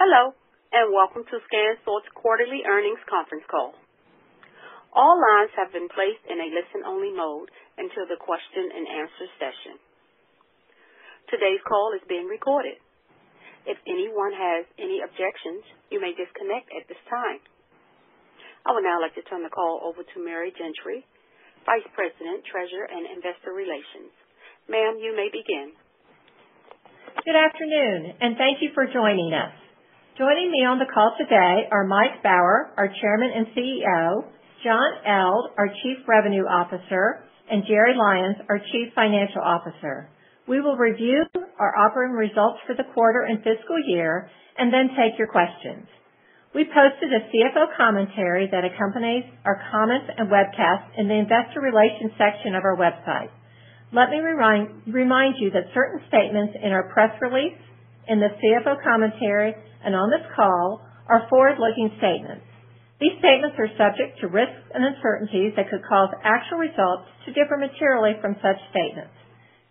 Hello, and welcome to ScanSource quarterly earnings conference call. All lines have been placed in a listen-only mode until the question and answer session. Today's call is being recorded. If anyone has any objections, you may disconnect at this time. I would now like to turn the call over to Mary Gentry, Vice President, Treasurer, and Investor Relations. Ma'am, you may begin. Good afternoon, and thank you for joining us. Joining me on the call today are Mike Baur, our Chairman and CEO, John Eldh, our Chief Revenue Officer, and Jerry Lyons, our Chief Financial Officer. We will review our operating results for the quarter and fiscal year and then take your questions. We posted a CFO commentary that accompanies our comments and webcast in the investor relations section of our website. Let me remind you that certain statements in our press release, in the CFO commentary, and on this call are forward-looking statements. These statements are subject to risks and uncertainties that could cause actual results to differ materially from such statements.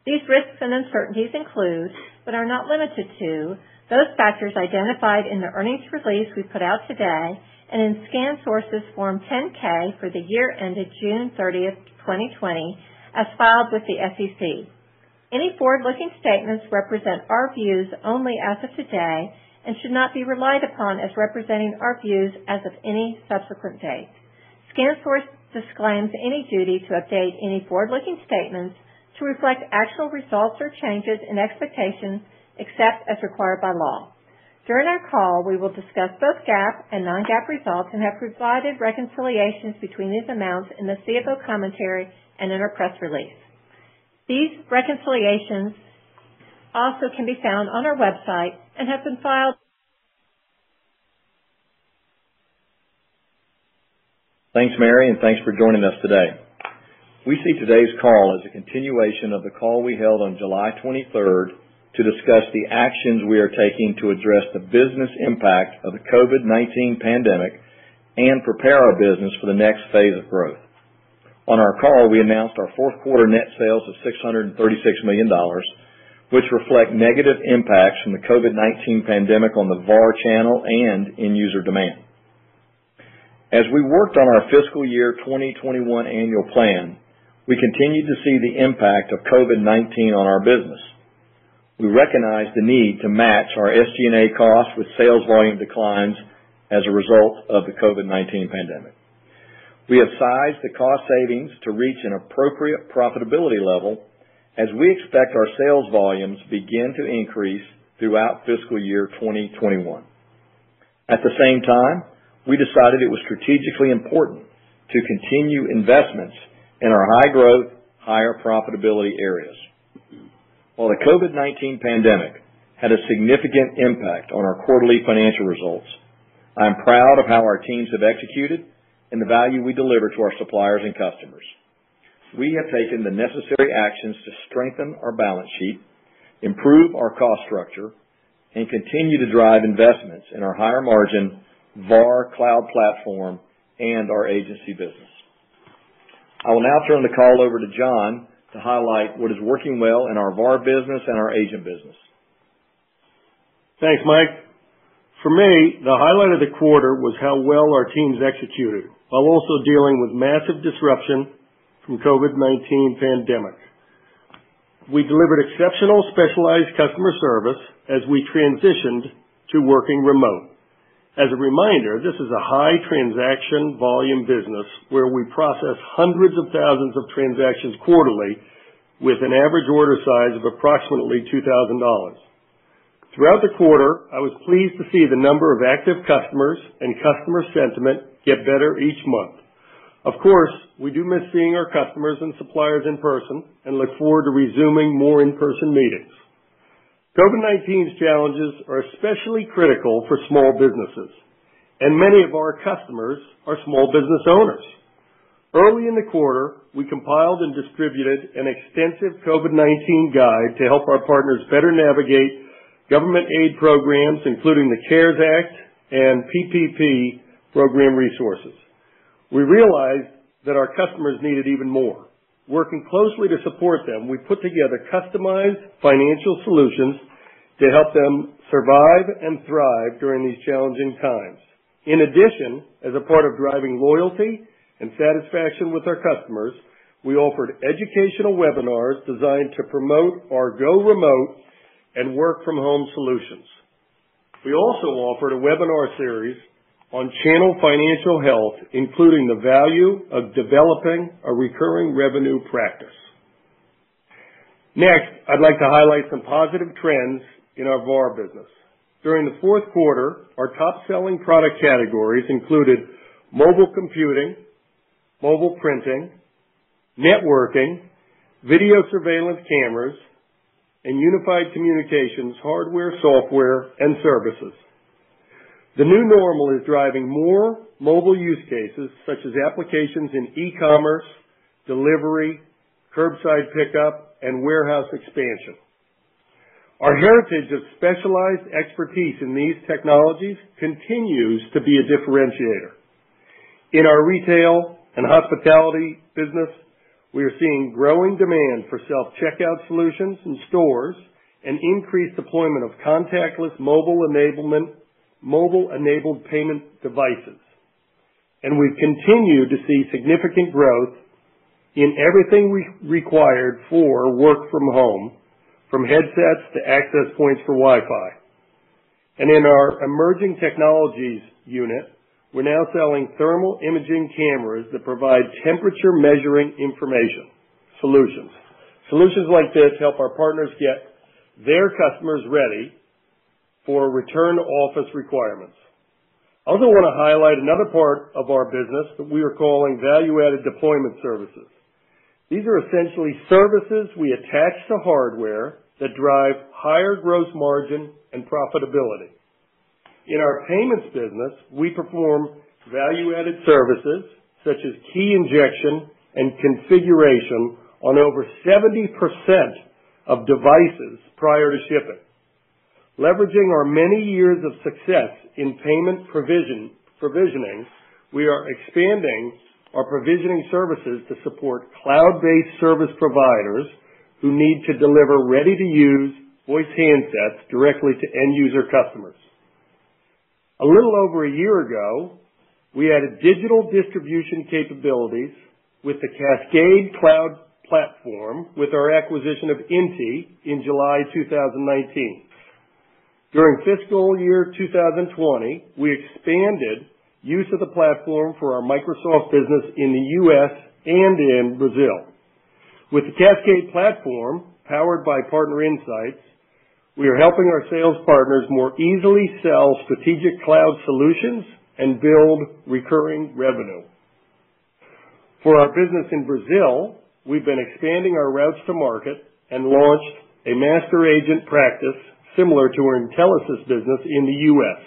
These risks and uncertainties include, but are not limited to, those factors identified in the earnings release we put out today and in ScanSource's Form 10-K for the year ended June 30th, 2020, as filed with the SEC. Any forward-looking statements represent our views only as of today and should not be relied upon as representing our views as of any subsequent date. ScanSource disclaims any duty to update any forward-looking statements to reflect actual results or changes in expectations, except as required by law. During our call, we will discuss both GAAP and non-GAAP results and have provided reconciliations between these amounts in the CFO commentary and in our press release. These reconciliations also can be found on our website and have been filed. Thanks, Mary, and thanks for joining us today. We see today's call as a continuation of the call we held on July 23rd to discuss the actions we are taking to address the business impact of the COVID-19 pandemic and prepare our business for the next phase of growth. On our call, we announced our fourth quarter net sales of $636 million, which reflect negative impacts from the COVID-19 pandemic on the VAR channel and end user demand. As we worked on our fiscal year 2021 annual plan, we continued to see the impact of COVID-19 on our business. We recognized the need to match our SG&A costs with sales volume declines as a result of the COVID-19 pandemic. We have sized the cost savings to reach an appropriate profitability level as we expect our sales volumes begin to increase throughout fiscal year 2021. At the same time, we decided it was strategically important to continue investments in our high growth, higher profitability areas. While the COVID-19 pandemic had a significant impact on our quarterly financial results, I am proud of how our teams have executed and the value we deliver to our suppliers and customers. We have taken the necessary actions to strengthen our balance sheet, improve our cost structure, and continue to drive investments in our higher margin VAR cloud platform and our agency business. I will now turn the call over to John to highlight what is working well in our VAR business and our agent business. Thanks, Mike. For me, the highlight of the quarter was how well our teams executed while also dealing with massive disruption from COVID-19 pandemic. We delivered exceptional specialized customer service as we transitioned to working remote. As a reminder, this is a high transaction volume business where we process hundreds of thousands of transactions quarterly with an average order size of approximately $2,000. Throughout the quarter, I was pleased to see the number of active customers and customer sentiment get better each month. Of course, we do miss seeing our customers and suppliers in person and look forward to resuming more in-person meetings. COVID-19's challenges are especially critical for small businesses, and many of our customers are small business owners. Early in the quarter, we compiled and distributed an extensive COVID-19 guide to help our partners better navigate government aid programs, including the CARES Act and PPP program resources. We realized that our customers needed even more. Working closely to support them, we put together customized financial solutions to help them survive and thrive during these challenging times. In addition, as a part of driving loyalty and satisfaction with our customers, we offered educational webinars designed to promote our go remote and work from home solutions. We also offered a webinar series on channel financial health, including the value of developing a recurring revenue practice. Next, I'd like to highlight some positive trends in our VAR business. During the fourth quarter, our top-selling product categories included mobile computing, mobile printing, networking, video surveillance cameras, and unified communications hardware, software, and services. The new normal is driving more mobile use cases, such as applications in e-commerce, delivery, curbside pickup, and warehouse expansion. Our heritage of specialized expertise in these technologies continues to be a differentiator. In our retail and hospitality business, we are seeing growing demand for self-checkout solutions in stores and increased deployment of contactless mobile-enabled payment devices. And We've continued to see significant growth in everything we required for work from home, from headsets to access points for Wi-Fi. And in our emerging technologies unit, we're now selling thermal imaging cameras that provide temperature measuring information solutions. Solutions like this help our partners get their customers ready for return to office requirements. I also want to highlight another part of our business that we are calling value-added deployment services. These are essentially services we attach to hardware that drive higher gross margin and profitability. In our payments business, we perform value-added services such as key injection and configuration on over 70% of devices prior to shipping. Leveraging our many years of success in payment provisioning, we are expanding our provisioning services to support cloud-based service providers who need to deliver ready-to-use voice handsets directly to end user customers. A little over a year ago, we added digital distribution capabilities with the Cascade Cloud platform with our acquisition of intY in July 2019. During fiscal year 2020, we expanded use of the platform for our Microsoft business in the U.S. and in Brazil. With the Cascade platform, powered by Partner Insights, we are helping our sales partners more easily sell strategic cloud solutions and build recurring revenue. For our business in Brazil, we've been expanding our routes to market and launched a master agent practice similar to our Intelisys business in the U.S.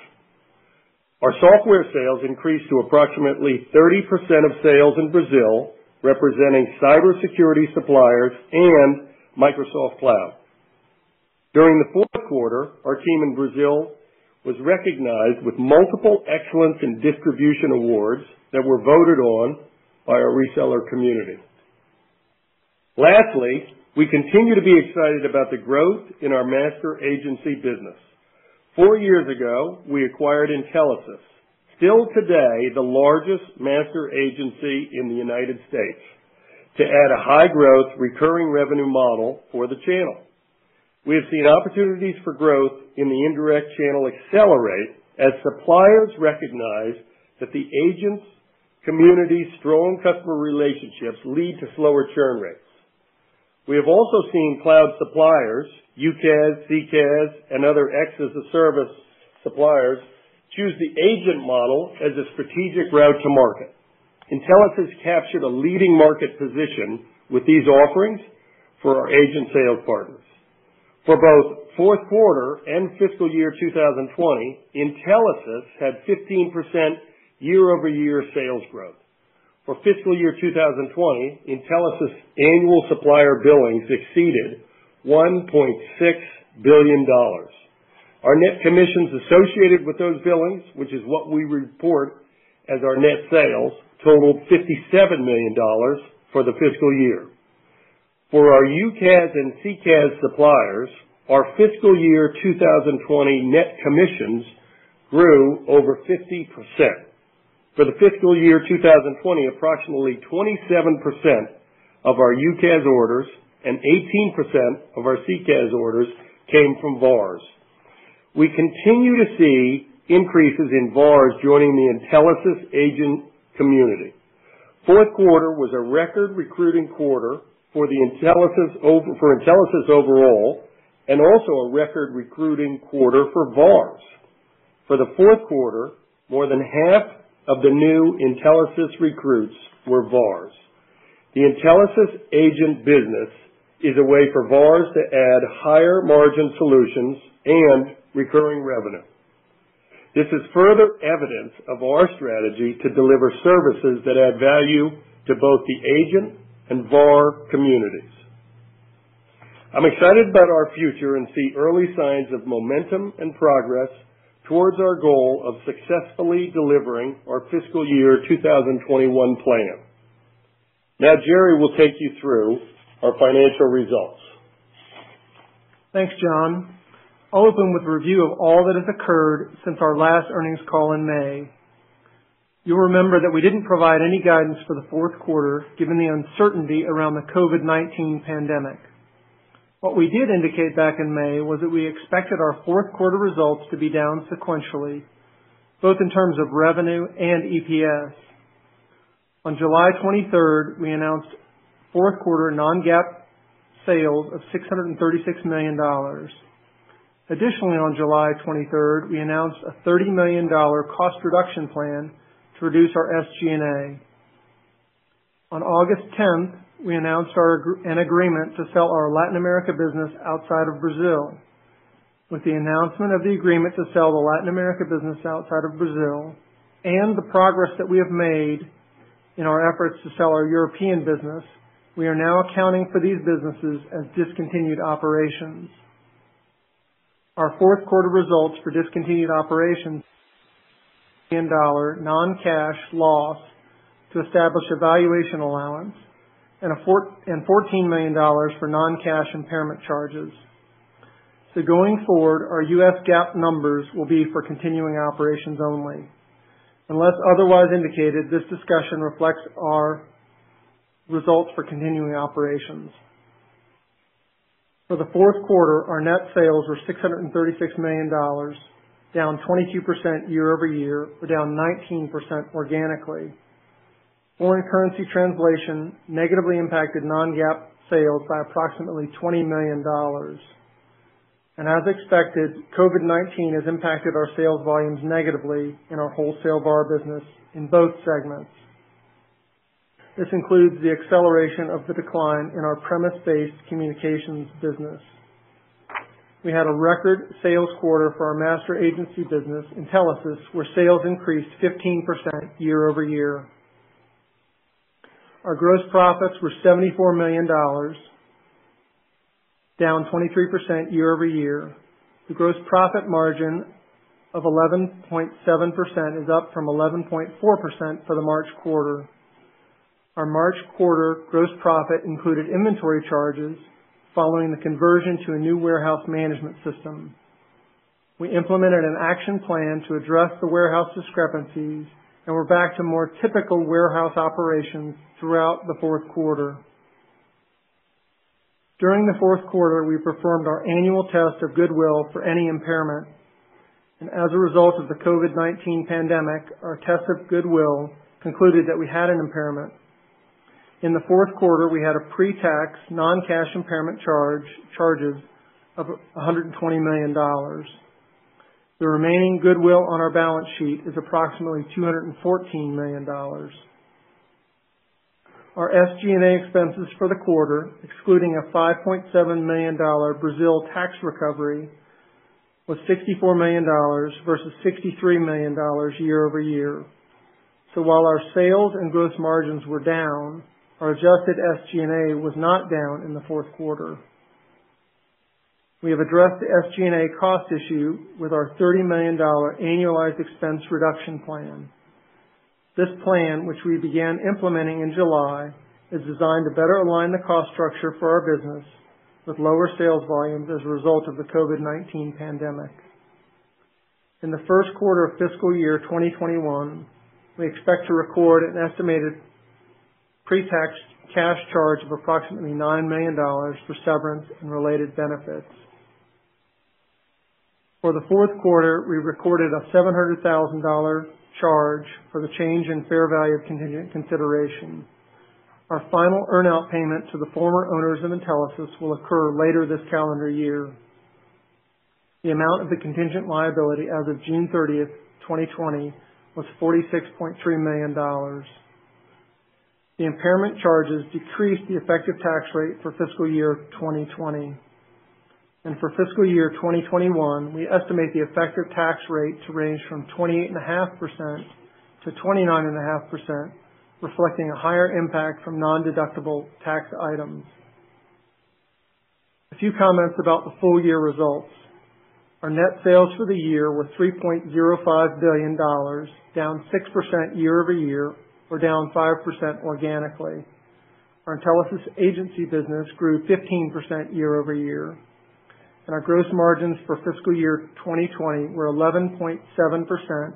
Our software sales increased to approximately 30% of sales in Brazil, representing cybersecurity suppliers and Microsoft Cloud. During the fourth quarter, our team in Brazil was recognized with multiple excellence in distribution awards that were voted on by our reseller community. Lastly, we continue to be excited about the growth in our master agency business. Four years ago, we acquired Intelisys, still today the largest master agency in the United States, to add a high-growth recurring revenue model for the channel. We have seen opportunities for growth in the indirect channel accelerate as suppliers recognize that the agents' community's strong customer relationships lead to slower churn rates. We have also seen cloud suppliers, UCaaS, CCaaS, and other X as a service suppliers choose the agent model as a strategic route to market. Intelisys captured a leading market position with these offerings for our agent sales partners. For both fourth quarter and fiscal year 2020, Intelisys had 15% year-over-year sales growth. For fiscal year 2020, Intelisys annual supplier billings exceeded $1.6 billion. Our net commissions associated with those billings, which is what we report as our net sales, totaled $57 million for the fiscal year. For our UCaaS and CCaaS suppliers, our fiscal year 2020 net commissions grew over 50%. For the fiscal year 2020, approximately 27% of our UCaaS orders and 18% of our CCaaS orders came from VARs. We continue to see increases in VARs joining the Intelisys agent community. Fourth quarter was a record recruiting quarter for Intelisys overall, and also a record recruiting quarter for VARs. For the fourth quarter, more than half of the new Intelisys recruits were VARs. The Intelisys agent business is a way for VARs to add higher margin solutions and recurring revenue. This is further evidence of our strategy to deliver services that add value to both the agent and VAR communities. I'm excited about our future and see early signs of momentum and progress towards our goal of successfully delivering our fiscal year 2021 plan. Now, Jerry will take you through our financial results. Thanks, John. I'll open with a review of all that has occurred since our last earnings call in May. You'll remember that we didn't provide any guidance for the fourth quarter, given the uncertainty around the COVID-19 pandemic. What we did indicate back in May was that we expected our fourth quarter results to be down sequentially, both in terms of revenue and EPS. On July 23rd, we announced fourth quarter non-GAAP sales of $636 million. Additionally, on July 23rd, we announced a $30 million cost reduction plan to reduce our SG&A. On August 10th, we announced an agreement to sell our Latin America business outside of Brazil. With the announcement of the agreement to sell the Latin America business outside of Brazil and the progress that we have made in our efforts to sell our European business, we are now accounting for these businesses as discontinued operations. Our fourth quarter results for discontinued operations, million non-cash loss to establish a valuation allowance and $14 million for non-cash impairment charges. So going forward, our U.S. GAAP numbers will be for continuing operations only. Unless otherwise indicated, this discussion reflects our results for continuing operations. For the fourth quarter, our net sales were $636 million, down 22% year-over-year, or down 19% organically. Foreign currency translation negatively impacted non-GAAP sales by approximately $20 million. And as expected, COVID-19 has impacted our sales volumes negatively in our wholesale VAR business in both segments. This includes the acceleration of the decline in our premise-based communications business. We had a record sales quarter for our master agency business, Intelisys, where sales increased 15% year-over-year. Our gross profits were $74 million, down 23% year-over-year. The gross profit margin of 11.7% is up from 11.4% for the March quarter. Our March quarter gross profit included inventory charges following the conversion to a new warehouse management system. We implemented an action plan to address the warehouse discrepancies, and we're back to more typical warehouse operations throughout the fourth quarter. During the fourth quarter, we performed our annual test of goodwill for any impairment. And as a result of the COVID-19 pandemic, our test of goodwill concluded that we had an impairment. In the fourth quarter, we had a pre-tax non-cash impairment charge charges of $120 million. The remaining goodwill on our balance sheet is approximately $214 million. Our SG&A expenses for the quarter, excluding a $5.7 million Brazil tax recovery, was $64 million versus $63 million year-over-year. So while our sales and gross margins were down, our adjusted SG&A was not down in the fourth quarter. We have addressed the SG&A cost issue with our $30 million annualized expense reduction plan. This plan, which we began implementing in July, is designed to better align the cost structure for our business with lower sales volumes as a result of the COVID-19 pandemic. In the first quarter of fiscal year 2021, we expect to record an estimated pre-tax cash charge of approximately $9 million for severance and related benefits. For the fourth quarter, we recorded a $700,000 charge for the change in fair value of contingent consideration. Our final earn-out payment to the former owners of Intelisys will occur later this calendar year. The amount of the contingent liability as of June 30th, 2020, was $46.3 million. The impairment charges decreased the effective tax rate for fiscal year 2020. For fiscal year 2021, we estimate the effective tax rate to range from 28.5%-29.5%, reflecting a higher impact from nondeductible tax items. A few comments about the full year results. Our net sales for the year were $3.05 billion, down 6% year-over-year, or down 5% organically. Our Intelisys agency business grew 15% year-over-year, and our gross margins for fiscal year 2020 were 11.7%,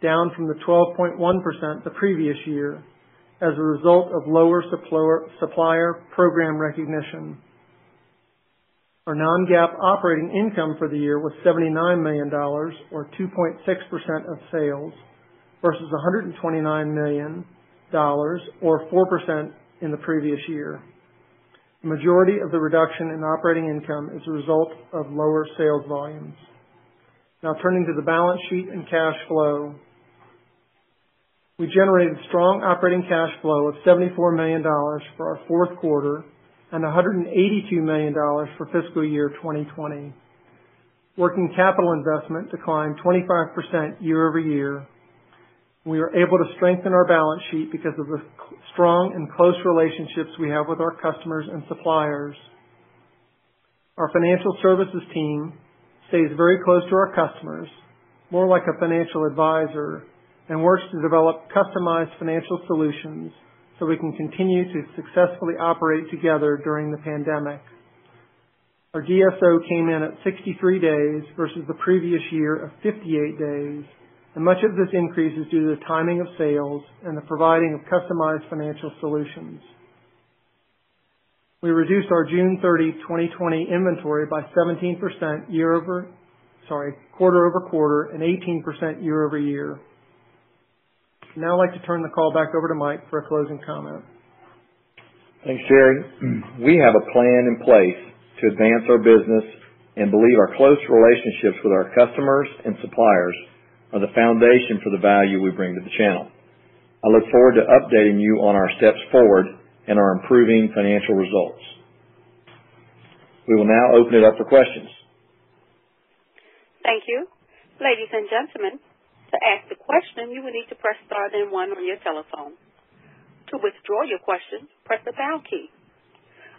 down from the 12.1% the previous year as a result of lower supplier program recognition. Our non-GAAP operating income for the year was $79 million, or 2.6% of sales, versus $129 million, or 4% in the previous year. The majority of the reduction in operating income is a result of lower sales volumes. Now turning to the balance sheet and cash flow. We generated strong operating cash flow of $74 million for our fourth quarter and $182 million for fiscal year 2020. Working capital investment declined 25% year-over-year. We were able to strengthen our balance sheet because of the strong and close relationships we have with our customers and suppliers. Our financial services team stays very close to our customers, more like a financial advisor, and works to develop customized financial solutions so we can continue to successfully operate together during the pandemic. Our DSO came in at 63 days versus the previous year of 58 days, and much of this increase is due to the timing of sales and the providing of customized financial solutions. We reduced our June 30, 2020 inventory by 17% year over, sorry, quarter-over-quarter and 18% year-over-year. Now I'd like to turn the call back over to Mike for a closing comment. Thanks, Jerry. We have a plan in place to advance our business and believe our close relationships with our customers and suppliers are the foundation for the value we bring to the channel. I look forward to updating you on our steps forward and our improving financial results. We will now open it up for questions. Thank you. Ladies and gentlemen, to ask the question, you will need to press star then one on your telephone. To withdraw your question, press the pound key.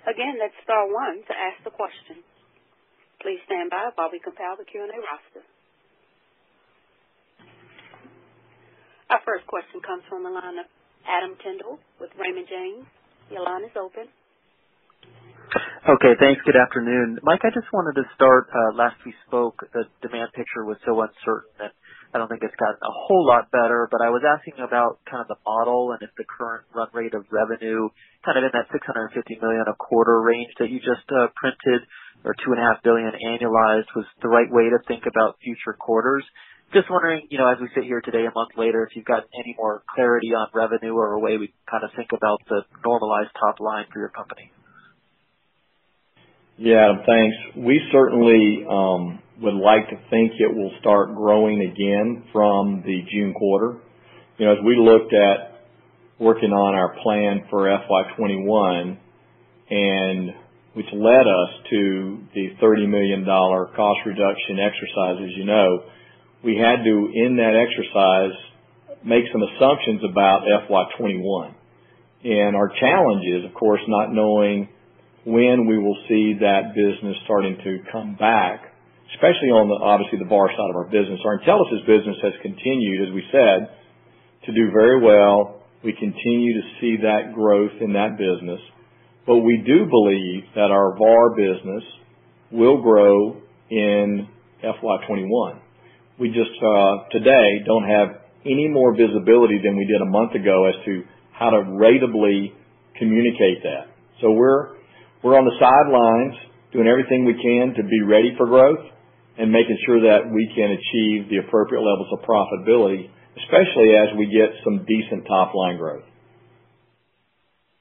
Again, that's star one to ask the question. Please stand by while we compile the Q&A roster. Our first question comes from the line of Adam Tindle with Raymond James. Your line is open. Okay, thanks. Good afternoon. Mike, I just wanted to start, uh, last we spoke, the demand picture was so uncertain that I don't think it's gotten a whole lot better, but I was asking about kind of the model and if the current run rate of revenue, kind of in that 650 million a quarter range that you just uh, printed, or 2.5 billion annualized, was the right way to think about future quarters. Just wondering, you know, as we sit here today, a month later, if you've got any more clarity on revenue or a way we kind of think about the normalized top line for your company. Yeah, thanks. We certainly um, would like to think it will start growing again from the June quarter. You know, as we looked at working on our plan for FY 2021, which led us to the $30 million cost reduction exercise, as you know, we had to, in that exercise, make some assumptions about FY21. And Our challenge is, of course, not knowing when we will see that business starting to come back, especially on, the, obviously, the VAR side of our business. Our Intelisys business has continued, as we said, to do very well. We continue to see that growth in that business. But we do believe that our VAR business will grow in FY 2021. We just, uh today, don't have any more visibility than we did a month ago as to how to ratably communicate that. So we're we're on the sidelines doing everything we can to be ready for growth and making sure that we can achieve the appropriate levels of profitability, especially as we get some decent top-line growth.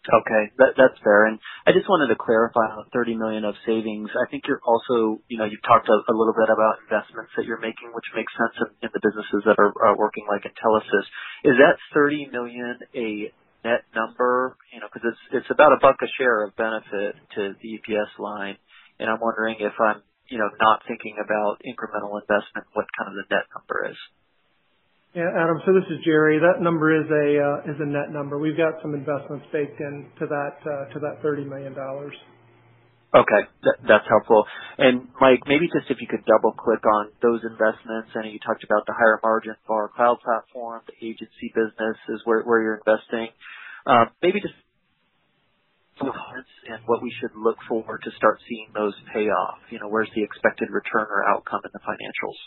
Okay. That's fair. And I just wanted to clarify on the 30 million of savings. I think you're also, you know, you've talked a little bit about investments that you're making, which makes sense in the businesses that are working like Intelisys. Is that 30 million a net number? You know, 'cause it's it's about $1 a share of benefit to the EPS line, and I'm wondering if I'm you know, not thinking about incremental investment, what kind of the net number is. Yeah, Adam, so this is Jerry. That number is a uh is a net number. We've got some investments baked into that $30 million. Okay. That's helpful. And Mike, maybe just if you could double-click on those investments. I know you talked about the higher margin VAR cloud platform, the agency business is where you're investing. Maybe just and what we should look for to start seeing those pay off. You know, where's the expected return or outcome in the financials?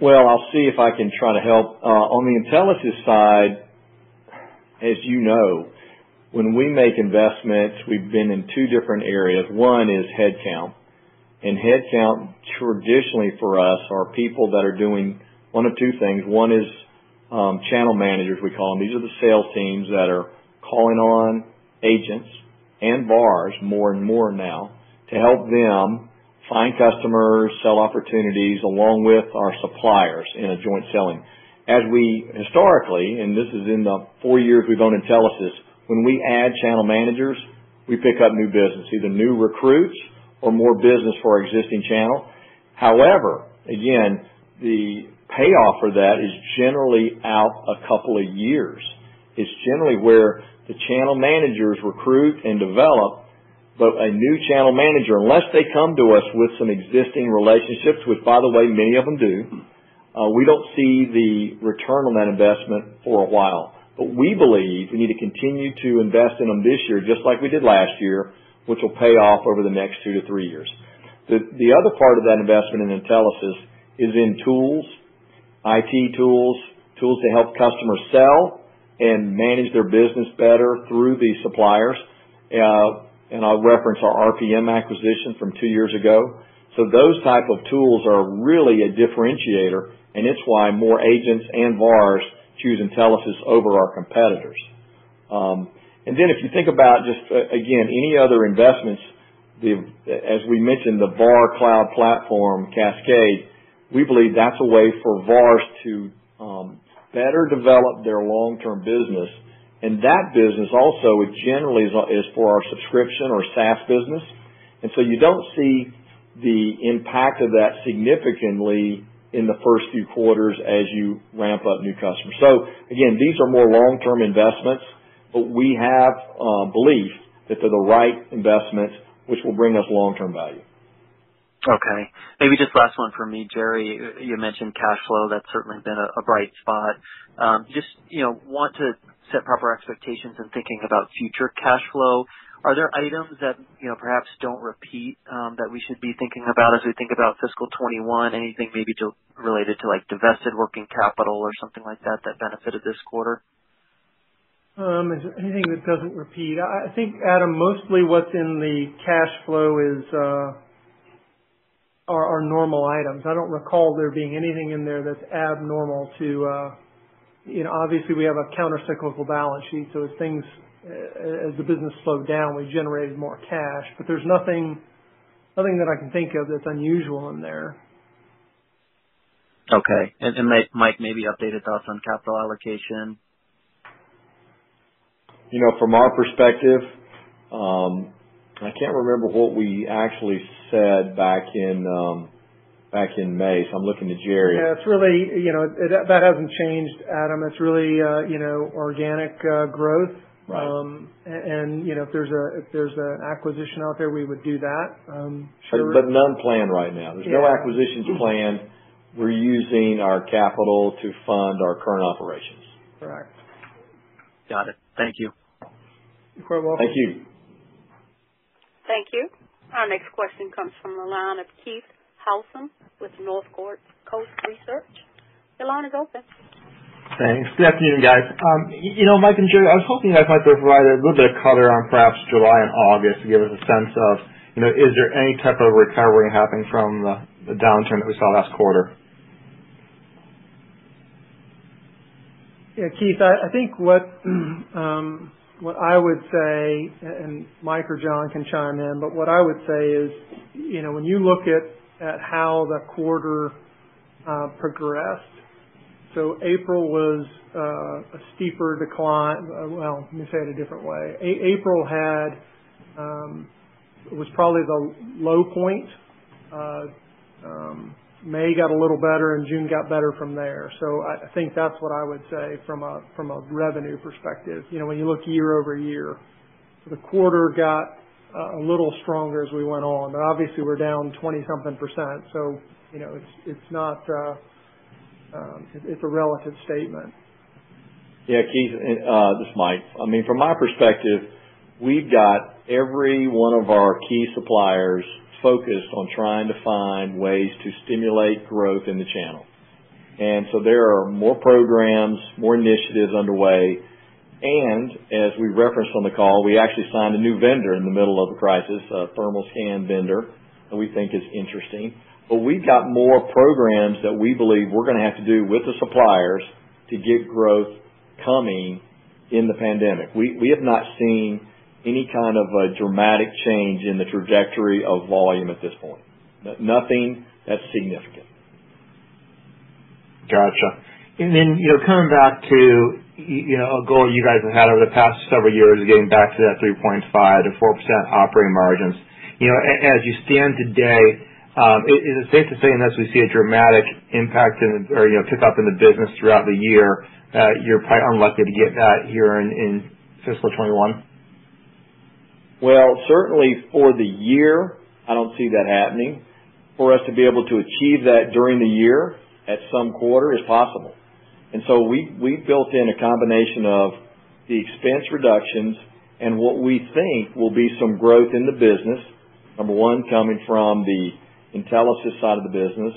Well, I'll see if I can try to help. Uh, On the Intelisys side, as you know, when we make investments, we've been in two different areas. One is headcount. And headcount, traditionally for us, are people that are doing one of two things. One is um, channel managers, we call them. These are the sales teams that are calling on agents and VARs more and more now to help them find customers, sell opportunities, along with our suppliers in a joint selling. As we historically, and this is in the four years we've owned Intelisys, when we add channel managers, we pick up new business, either new recruits or more business for our existing channel. However, again, the payoff for that is generally out a couple of years. It's generally where the channel managers recruit and develop, but a new channel manager, unless they come to us with some existing relationships, which by the way, many of them do, uh, we don't see the return on that investment for a while. But we believe we need to continue to invest in them this year, just like we did last year, which will pay off over the next two to three years. The the other part of that investment in Intelisys is in tools, IT tools tools to help customers sell and manage their business better through the suppliers. I'll reference our RPM acquisition from two years ago. So those type of tools are really a differentiator, and it's why more agents and VARs choose Intelisys over our competitors. Um, and then if you think about just, uh, again, any other investments, the as we mentioned, the VAR cloud platform, Cascade, we believe that's a way for VARs to um, better develop their long-term business. And that business also generally is for our subscription or SaaS business. And so you don't see the impact of that significantly in the first few quarters as you ramp up new customers. So again, these are more long-term investments, but we have uh, belief that they're the right investments, which will bring us long-term value. Okay. Maybe just last one from me, Jerry. You mentioned cash flow. That's certainly been a bright spot. Um, just you know, want to set proper expectations in thinking about future cash flow. Are there items that you know, perhaps don't repeat, um, that we should be thinking about as we think about fiscal 2021? Anything maybe related to like, divested working capital or something like that that benefited this quarter? Um, is there anything that doesn't repeat? I think, Adam, mostly what's in the cash flow is uh are are normal items. I don't recall there being anything in there that's abnormal. Uh, You know, obviously, we have a counter-cyclical balance sheet, so as things uh as the business slowed down, we generated more cash. But there's nothing nothing that I can think of that's unusual in there. Okay. And Mike, maybe updated thoughts on capital allocation? You know, from our perspective, I can't remember what we actually said back in May, so I'm looking to Jerry. Yeah, it's really, you know, that hasn't changed, Adam. It's really uh, you know, organic uh, growth. Right. Um, and, you know, if there's a if there's an acquisition out there, we would do that. Um, sure. But none planned right now. There's no acquisitions planned. We're using our capital to fund our current operations. Correct. Got it. Thank you. You're quite welcome. Thank you. Thank you. Our next question comes from the line of Keith Housum with North Coast Research. Your line is open. Thanks. Good afternoon, guys. Um, you know, Mike and Jerry, I was hoping you guys might provide a little bit of color on perhaps July and August to give us a sense of, you know, is there any type of recovery happening from the downturn that we saw last quarter? Yeah, Keith, I think what um, what I would say, and Mike or John can chime in, but what I would say is, you know, when you look at how the quarter uh, progressed, so April was uh, a steeper decline. Uh, well, let me say it a different way. April had um was probably the low point. Um, May got a little better, and June got better from there. So I think that's what I would say from a from a revenue perspective. You know, when you look year-over-year, the quarter got a little stronger as we went on. But obviously, we're down 20-something%, percent, so you know, it's it's not. Uh, um, it's a relative statement. Yeah, Keith, uh, this is Mike. I mean, from my perspective, we've got every one of our key suppliers focused on trying to find ways to stimulate growth in the channel. And so there are more programs, more initiatives underway. And as we referenced on the call, we actually signed a new vendor in the middle of the crisis, a thermal scan vendor that we think is interesting. But we've got more programs that we believe we're gonna have to do with the suppliers to get growth coming in the pandemic. We we have not seen any kind of a dramatic change in the trajectory of volume at this point. Nothing that's significant. Gotcha. And then you know, coming back to you know, a goal you guys have had over the past several years of getting back to that 3.5%-4% operating margins. You know, as you stand today, um, is it safe to say unless we see a dramatic impact in or, you know, pick up in the business throughout the year, uh, you're probably unlikely to get that here in fiscal 2021? Well, certainly for the year, I don't see that happening. For us to be able to achieve that during the year at some quarter is possible. We we built in a combination of the expense reductions and what we think will be some growth in the business. Number one, coming from the Intelisys side of the business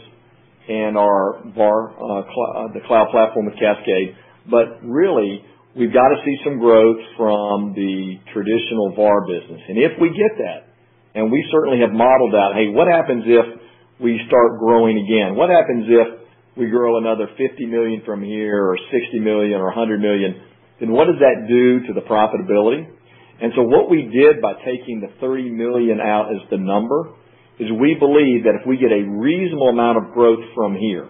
and our VAR, uh, the cloud platform with Cascade. But really, we've got to see some growth from the traditional VAR business. And if we get that, and we certainly have modeled out, hey, what happens if we start growing again? What happens if we grow another 50 million from here or 60 million or 100 million? Then what does that do to the profitability? And so what we did by taking the 30 million out as the number is we believe that if we get a reasonable amount of growth from here,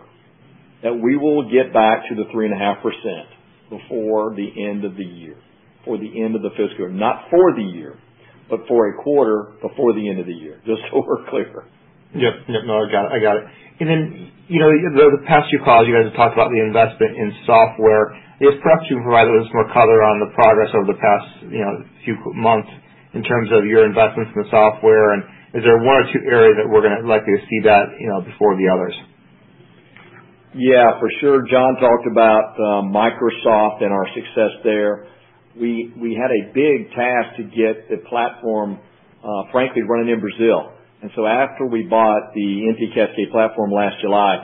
that we will get back to the 3.5% before the end of the year, for the end of the fiscal year. Not for the year, but for a quarter before the end of the year, just so we're clear. Yep. Yep. No, I got it. I got it. And then, you know, the the past few calls, you guys have talked about the investment in software. If perhaps you can provide a little more color on the progress over the past, you know, few months in terms of your investments in the software. And is there one or two areas that we're gonna likely to see that, you know, before the others? Yeah, for sure. John talked about uh, Microsoft and our success there. We we had a big task to get the platform, uh, frankly, running in Brazil. And so after we bought the Cascade platform last July,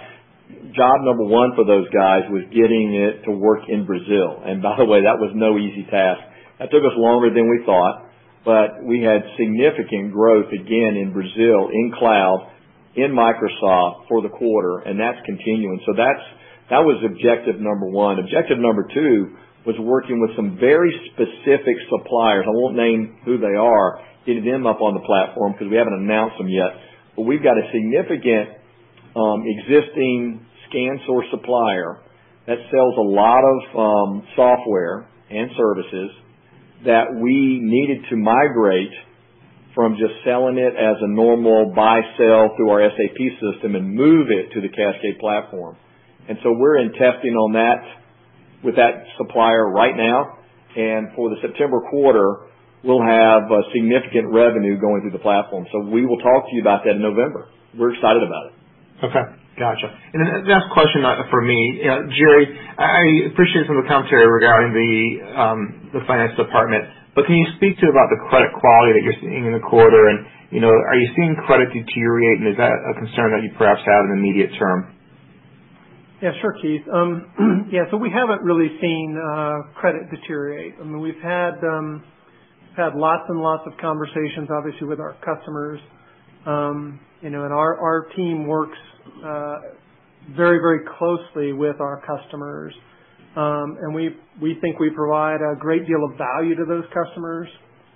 job number one for those guys was getting it to work in Brazil. And by the way, that was no easy task. That took us longer than we thought, but we had significant growth again in Brazil, in cloud, in Microsoft for the quarter, and that's continuing. So that's that was objective number one. Objective number two was working with some very specific suppliers. I won't name who they are, them up on the platform because we haven't announced them yet. But we've got a significant um, existing ScanSource supplier that sells a lot of um, software and services that we needed to migrate from just selling it as a normal buy-sell through our SAP system and move it to the Cascade platform. And so we're in testing on that with that supplier right now. And for the September quarter, we'll have a significant revenue going through the platform. So we will talk to you about that in November. We're excited about it. Okay. Gotcha. And the uh, last question uh, for me. Jerry, I appreciate some of the commentary regarding um, the finance department. But can you speak to about the credit quality that you're seeing in the quarter? And you know, are you seeing credit deteriorate, and is that a concern that you perhaps have in the immediate term? Yeah, sure, Keith. Um yeah so we haven't really seen credit deteriorate. I mean we've had um, lots and lots of conversations, obviously, with our customers. You know, and our team works very very closely with our customers. Um and we we think we provide a great deal of value to those customers.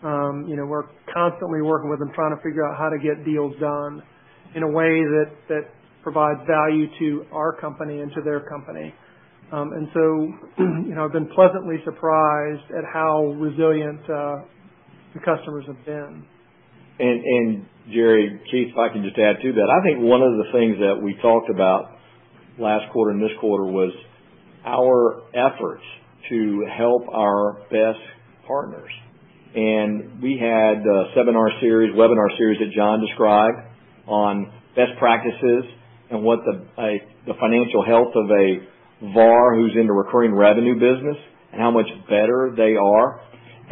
You know, we're constantly working with them, trying to figure out how to get deals done in a way that provides value to our company and to their company. Um and so you know, I've been pleasantly surprised at how resilient the customers have been. And Jerry, Keith, if I can just add to that. I think one of the things that we talked about last quarter and this quarter was our efforts to help our best partners. And we had a seminar series, webinar series that John described on best practices and what the the financial health of a VAR who's in the recurring revenue business and how much better they are.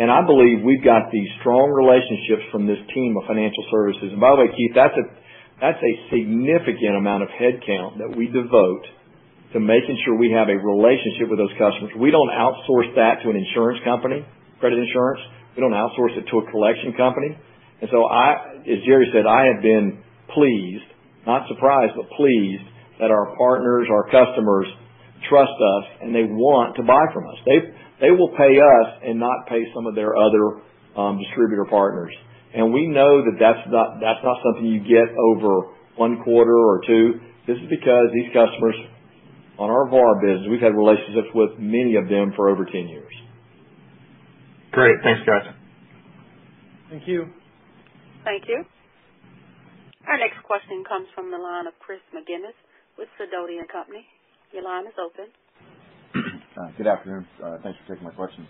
I believe we've got these strong relationships from this team of financial services. And by the way, Keith, that's a that's a significant amount of headcount that we devote to making sure we have a relationship with those customers. We don't outsource that to an insurance company, credit insurance. We don't outsource it to a collection company. And so I, as Jerry said, I have been pleased, not surprised, but pleased that our partners, our customers trust us, and they want to buy from us. They will pay us and not pay some of their other um, distributor partners. And we know that that's not, that's not something you get over one quarter or two. This is because these customers on our VAR business, we've had relationships with many of them for over 10 years. Great. Thanks, guys. Thank you. Thank you. Our next question comes from the line of Chris McGinnis with Sidoti & Company. Your line is open. Uh, good afternoon. Uh, thanks for taking my question.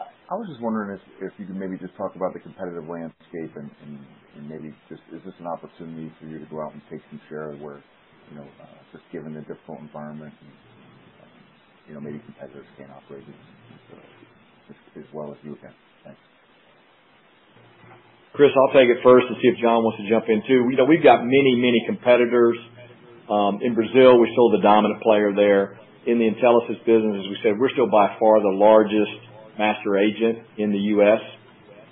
I was just wondering if if you could maybe just talk about the competitive landscape and maybe just is this an opportunity for you to go out and take some share where, you know, uh, just given the difficult environment and you know, maybe competitors can't operate as well as you can? Thanks. Chris, I'll take it first and see if John wants to jump in, too. You know, we've got many many competitors. Um, in Brazil, we're still the dominant player there. In the Intelisys business, as we said, we're still by far the largest master agent in the U.S.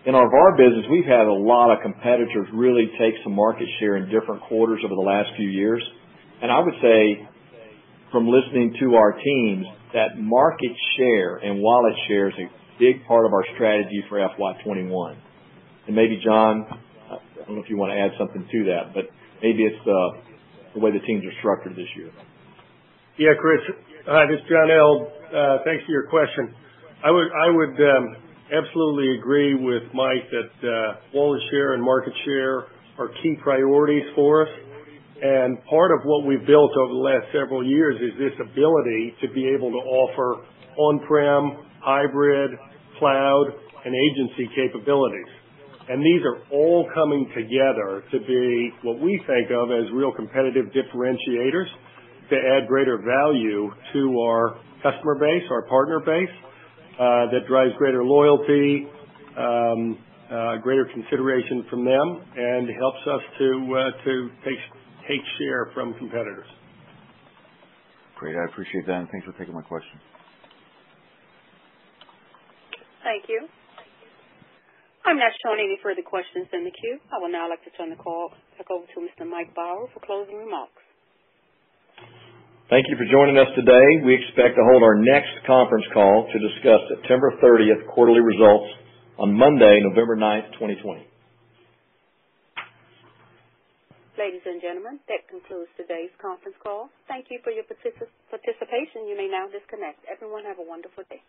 In our VAR business, we've had a lot of competitors really take some market share in different quarters over the last few years. And I would say from listening to our teams, that market share and wallet share is a big part of our strategy for FY 2021. Maybe John, I don't know if you want to add something to that, but maybe it's uh, the way the teams are structured this year. Yeah, Chris. Hi, this is John Eldh. Thanks for your question. I would I would um absolutely agree with Mike that wallet share and market share are key priorities for us. And part of what we've built over the last several years is this ability to be able to offer on-prem, hybrid, cloud, and agency capabilities. And these are all coming together to be what we think of as real competitive differentiators to add greater value to our customer base, our partner base, uh, that drives greater loyalty, um, uh, greater consideration from them, and helps us uh, to take take share from competitors. Great. I appreciate that, and thanks for taking my question. Thank you. I'm not showing any further questions in the queue. I would now like to turn the call back over to Mr. Mike Baur for closing remarks. Thank you for joining us today. We expect to hold our next conference call to discuss September 30th quarterly results on Monday, November 9th, 2020. Ladies and gentlemen, that concludes today's conference call. Thank you for your participation. You may now disconnect. Everyone have a wonderful day.